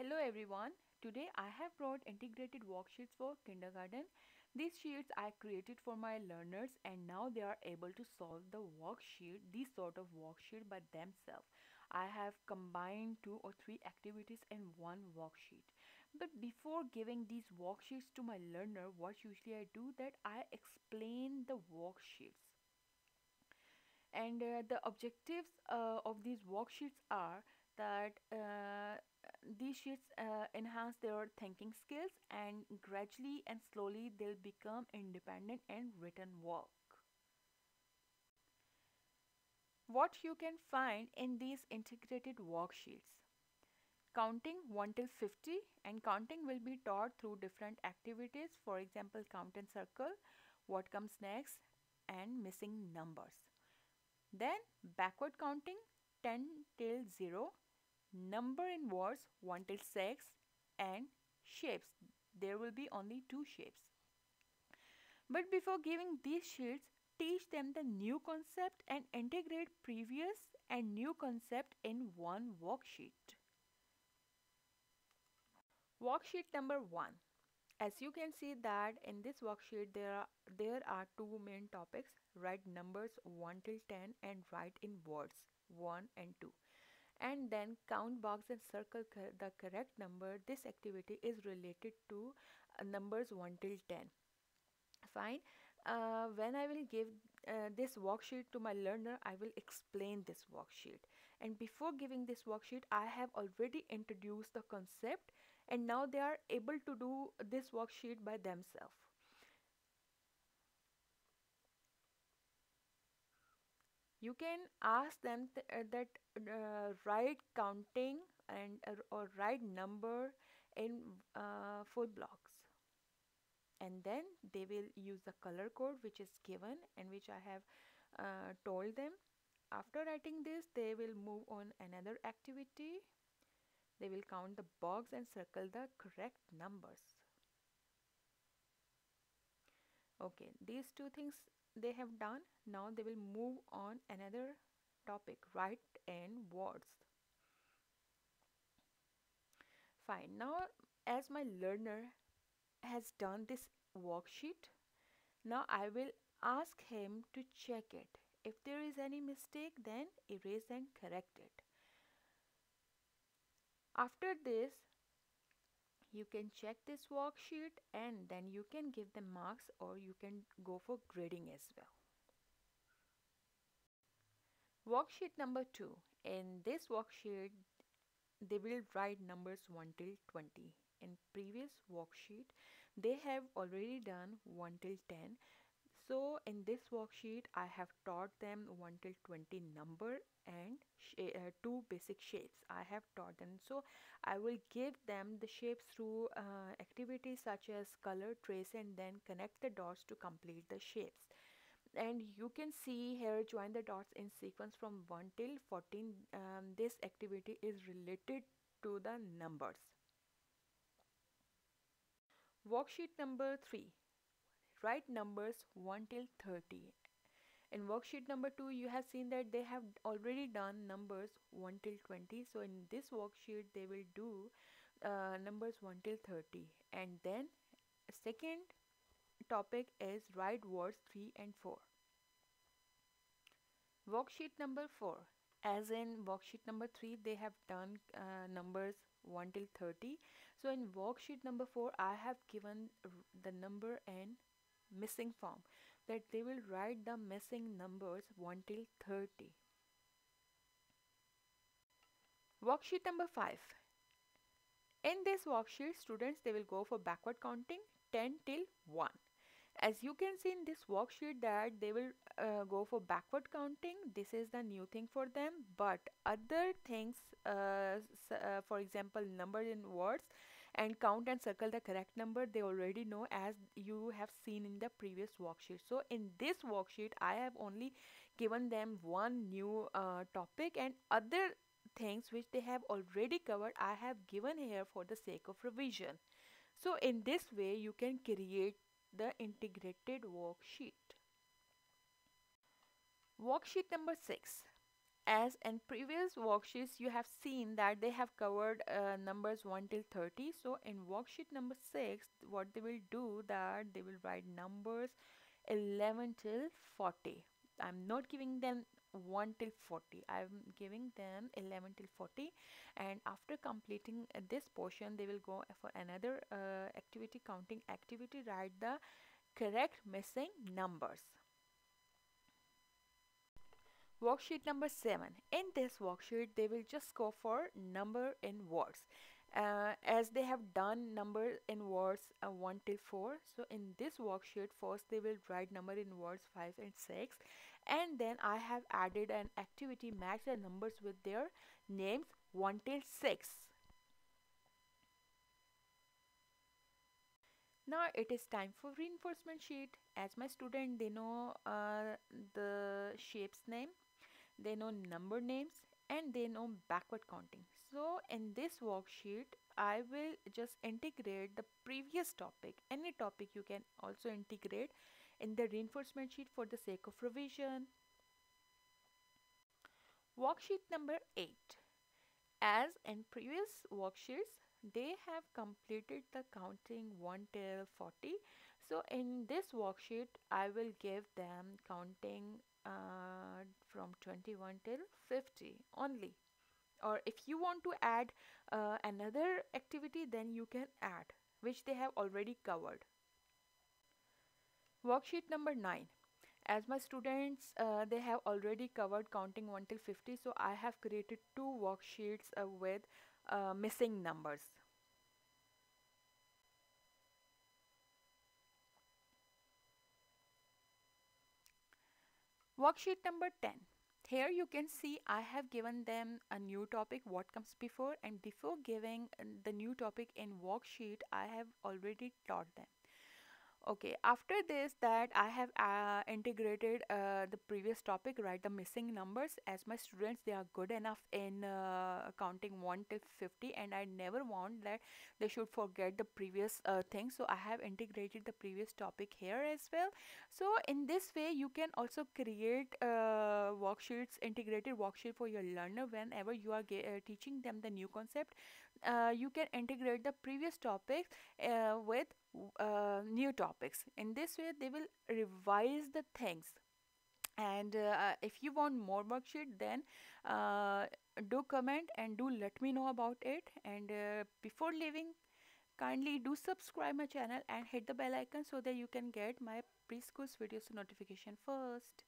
Hello everyone. Today I have brought integrated worksheets for kindergarten. These sheets I created for my learners and now they are able to solve the worksheet, this sort of worksheet by themselves. I have combined two or three activities in one worksheet. But before giving these worksheets to my learner, what usually I do that I explain the worksheets. And uh, the objectives uh, of these worksheets are that these sheets uh, enhance their thinking skills and gradually and slowly they'll become independent and written work. What you can find in these integrated worksheets. Counting 1 till 50 and counting will be taught through different activities. For example, count and circle, what comes next and missing numbers. Then backward counting 10 till 0 number in words 1 till 6 and shapes. There will be only two shapes. But before giving these sheets teach them the new concept and integrate previous and new concept in one worksheet. Worksheet number 1 as you can see that in this worksheet there are there are two main topics. Write numbers 1 till 10 and write in words 1 and 2 and then count box and circle the correct number this activity is related to uh, numbers 1 till 10 fine. Uh, when I will give uh, this worksheet to my learner I will explain this worksheet. And before giving this worksheet I have already introduced the concept and now they are able to do this worksheet by themselves you can ask them th uh, that uh, write counting and uh, or write number in uh, full blocks. And then they will use the color code which is given and which I have uh, told them. After writing this they will move on another activity. They will count the box and circle the correct numbers. Okay these two things they have done now they will move on another topic write and words. Fine now as my learner has done this worksheet now I will ask him to check it. If there is any mistake then erase and correct it. After this you can check this worksheet and then you can give them marks or you can go for grading as well. Worksheet number 2. In this worksheet, they will write numbers 1 till 20. In previous worksheet, they have already done 1 till 10. So in this worksheet, I have taught them 1 till 20 number and uh, two basic shapes. I have taught them. So I will give them the shapes through uh, activities such as color trace and then connect the dots to complete the shapes. And you can see here join the dots in sequence from 1 till 14 um, this activity is related to the numbers. Worksheet number 3 write numbers 1 till 30 in worksheet number 2 you have seen that they have already done numbers 1 till 20 so in this worksheet they will do uh, numbers 1 till 30 and then second topic is write words 3 and 4 worksheet number 4 as in worksheet number 3 they have done uh, numbers 1 till 30 so in worksheet number 4 I have given the number in missing form that they will write the missing numbers 1 till 30. Worksheet number 5. In this worksheet, students, they will go for backward counting 10 till 1. As you can see in this worksheet that they will uh, go for backward counting. This is the new thing for them. But other things, uh, uh, for example, numbers in words, and count and circle the correct number they already know as you have seen in the previous worksheet. So in this worksheet i have only given them one new uh, topic and other things which they have already covered i have given here for the sake of revision. So in this way you can create the integrated worksheet. Worksheet number 6 as in previous worksheets you have seen that they have covered uh, numbers 1 till 30 so in worksheet number 6 what they will do that they will write numbers 11 till 40 i'm not giving them 1 till 40 i'm giving them 11 till 40 and after completing uh, this portion they will go for another uh, activity counting activity write the correct missing numbers Worksheet number 7. In this worksheet, they will just go for number in words. Uh, as they have done number in words uh, 1 till 4 so in this worksheet first they will write number in words 5 and 6 and then I have added an activity match the numbers with their names 1 till 6 now it is time for reinforcement sheet as my student they know uh, the shapes name they know number names and they know backward counting. So in this worksheet I will just integrate the previous topic. Any topic you can also integrate in the reinforcement sheet for the sake of revision. Worksheet number 8 as in previous worksheets they have completed the counting 1 till 40 so in this worksheet I will give them counting uh, from 21 till 50 only. Or if you want to add uh, another activity then you can add which they have already covered. Worksheet number 9 as my students uh, they have already covered counting 1 till 50 so I have created two worksheets uh, with uh, missing numbers Worksheet number 10. Here you can see I have given them a new topic what comes before and before giving uh, the new topic in worksheet I have already taught them okay after this that i have uh, integrated uh, the previous topic write the missing numbers. As my students they are good enough in uh, counting 1 to 50 and i never want that they should forget the previous uh, thing. So i have integrated the previous topic here as well. So in this way you can also create uh, worksheets integrated worksheet for your learner whenever you are uh, teaching them the new concept you can integrate the previous topic with uh, new topics. In this way they will revise the things. And uh, if you want more worksheet then uh, do comment and do let me know about it. And uh, before leaving kindly do subscribe my channel and hit the bell icon so that you can get my preschools videos notification first